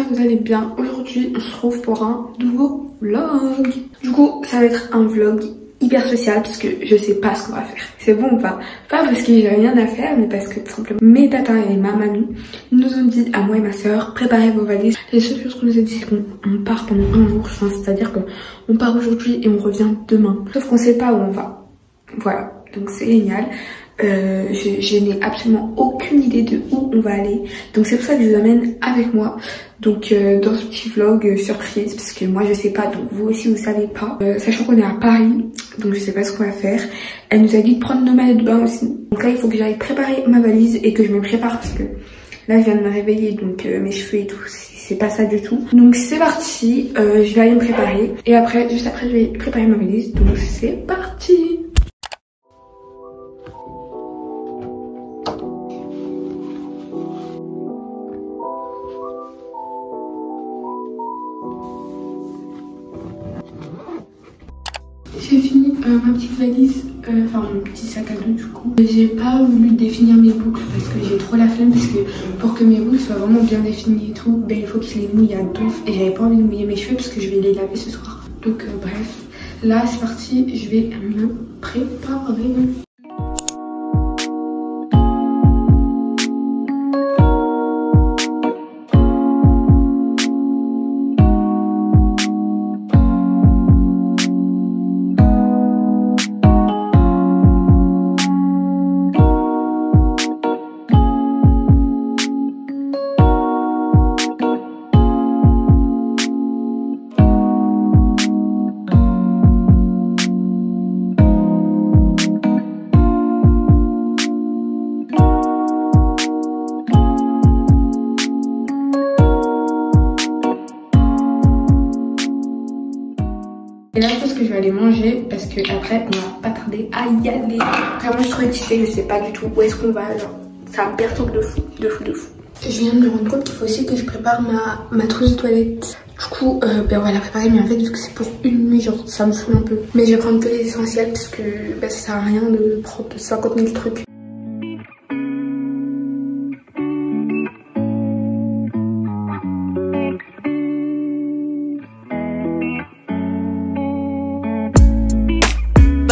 Que vous allez bien. Aujourd'hui, on se retrouve pour un nouveau vlog. Du coup, ça va être un vlog hyper social parce que je sais pas ce qu'on va faire. C'est bon ou pas? Pas parce que j'ai rien à faire, mais parce que tout simplement mes tatas et ma mamie nous ont dit à moi et ma soeur préparez vos valises. Les seules choses qu'on nous a dit c'est qu'on part pendant un jour, c'est-à-dire qu'on part aujourd'hui et on revient demain. Sauf qu'on sait pas où on va. Voilà, donc c'est génial. Euh, je, je n'ai absolument aucune idée de où on va aller. Donc c'est pour ça que je vous amène avec moi. Donc euh, dans ce petit vlog euh, surprise, parce que moi je sais pas, donc vous aussi vous savez pas. Euh, sachant qu'on est à Paris, donc je sais pas ce qu'on va faire. Elle nous a dit de prendre nos maillots de bain aussi. Donc là il faut que j'aille préparer ma valise et que je me prépare parce que là je viens de me réveiller, donc mes cheveux et tout, c'est pas ça du tout. Donc c'est parti, je vais aller me préparer. Et après, juste après je vais préparer ma valise. Donc c'est parti J'ai fini euh, ma petite valise, euh, enfin mon petit sac à dos du coup. J'ai pas voulu définir mes boucles parce que j'ai trop la flemme parce que pour que mes boucles soient vraiment bien définies et tout, ben, il faut que je les mouille à douf et j'avais pas envie de mouiller mes cheveux parce que je vais les laver ce soir. Donc euh, bref, là c'est parti, je vais me préparer. Là, je que je vais aller manger parce que après, on va pas tarder à y aller. Vraiment, je suis trop excitée, je sais pas du tout où est-ce qu'on va. Genre, ça me perturbe de fou, de fou, de fou. Je viens de me rendre compte qu'il faut aussi que je prépare ma, ma trousse de toilette. Du coup, euh, ben on va la préparer, mais en fait, vu que c'est pour une nuit, genre, ça me saoule un peu. Mais je vais prendre que les essentiels parce que ben, ça sert à rien de prendre 50 000 trucs.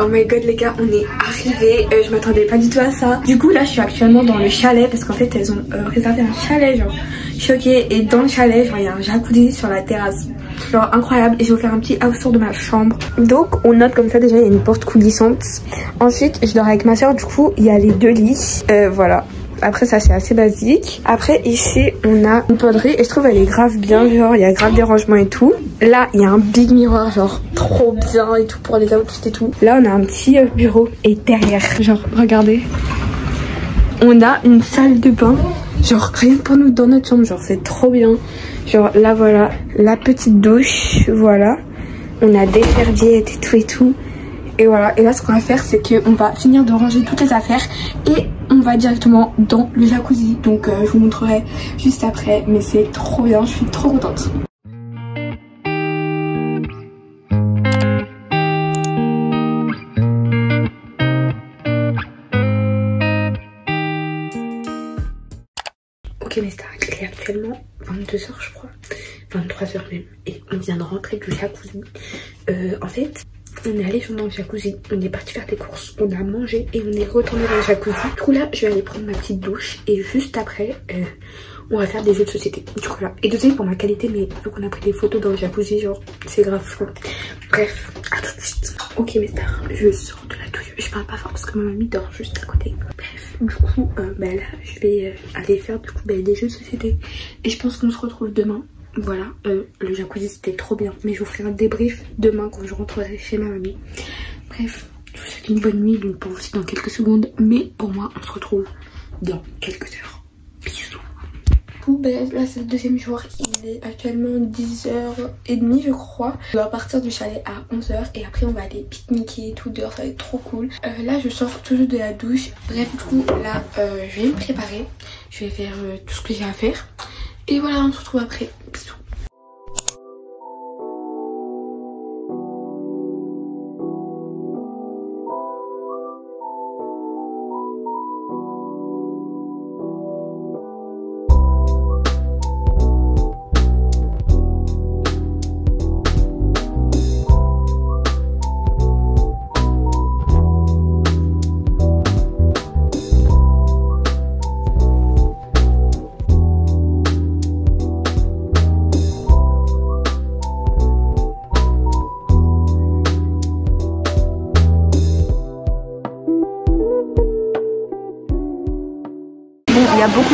Oh my god les gars, on est arrivés. Euh, je m'attendais pas du tout à ça. Du coup là, je suis actuellement dans le chalet parce qu'en fait elles ont euh, réservé un chalet genre choqué et dans le chalet genre il y a un jacuzzi sur la terrasse. Genre incroyable et je vais vous faire un petit tour de ma chambre. Donc on note comme ça déjà il y a une porte coulissante. Ensuite je dors avec ma soeur du coup il y a les deux lits. Euh, voilà. Après ça c'est assez basique. Après ici on a une poterie et je trouve elle est grave bien genre il y a grave des rangements et tout. Là il y a un big mirror genre trop bien et tout pour les outfits et tout. Là on a un petit euh, bureau et derrière genre regardez on a une salle de bain genre rien pour nous dans notre chambre genre c'est trop bien. Genre là voilà la petite douche voilà on a des serviettes et tout et tout. Et voilà, et là ce qu'on va faire c'est qu'on va finir de ranger toutes les affaires et on va directement dans le jacuzzi. Donc euh, je vous montrerai juste après, mais c'est trop bien, je suis trop contente. Ok mes stars, il est actuellement 22h je crois, 23h même, et on vient de rentrer du jacuzzi. Euh, en fait, on est allé dans le jacuzzi, on est parti faire des courses, on a mangé et on est retourné dans le jacuzzi. Du coup là, je vais aller prendre ma petite douche et juste après, euh, on va faire des jeux de société. Du coup là, et désolé pour ma qualité, mais vu qu'on a pris des photos dans le jacuzzi, genre c'est grave flou. Bref, à tout de suite. Ok mes stars, je sors de la douche. Je parle pas fort parce que ma mamie dort juste à côté. Bref, du coup, euh, bah là, je vais euh, aller faire du coup bah, des jeux de société. Et je pense qu'on se retrouve demain voilà, euh, le jacuzzi c'était trop bien. Mais je vous ferai un débrief demain quand je rentrerai chez ma mamie. Bref, je vous souhaite une bonne nuit. Donc pour vous c'est dans quelques secondes. Mais pour moi, on se retrouve dans quelques heures. Bisous. ben, là c'est le deuxième jour. Il est actuellement 10h30 je crois. On va partir du chalet à 11h et après on va aller pique-niquer tout dehors, ça va être trop cool. Euh, là je sors toujours de la douche. Bref, du coup là euh, je vais me préparer. Je vais faire tout ce que j'ai à faire. Et voilà, on se retrouve après. Bisous.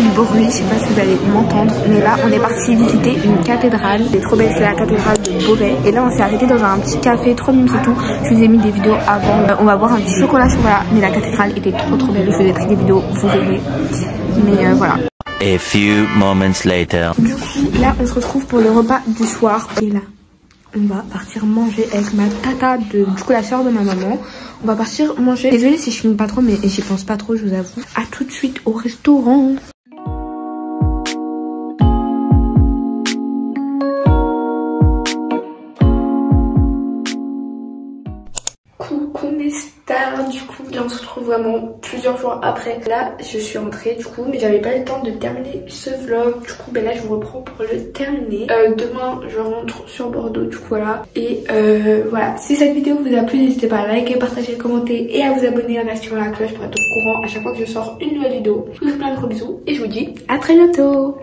De bruit, je sais pas si vous allez m'entendre, mais là on est parti visiter une cathédrale, c'est trop belle, c'est la cathédrale de Beauvais. Et là on s'est arrêté dans un petit café, trop mignon c'est tout. Je vous ai mis des vidéos avant, euh, on va boire un petit chocolat chocolat, mais la cathédrale était trop trop belle, je vous ai pris des vidéos, vous verrez. Mais euh, voilà. A few moments later. Du coup, là on se retrouve pour le repas du soir. Et là, on va partir manger avec ma tata de du coup la soeur de ma maman. On va partir manger. Désolée si je filme pas trop mais j'y pense pas trop je vous avoue. À tout de suite au restaurant. Vraiment plusieurs jours après. Là je suis rentrée du coup mais j'avais pas le temps de terminer ce vlog. Du coup ben là je vous reprends pour le terminer. Euh, demain je rentre sur Bordeaux du coup voilà. Et euh, voilà, si cette vidéo vous a plu n'hésitez pas à liker, partager, commenter et à vous abonner en activant la cloche pour être au courant à chaque fois que je sors une nouvelle vidéo. Je vous fais plein de gros bisous et je vous dis à très bientôt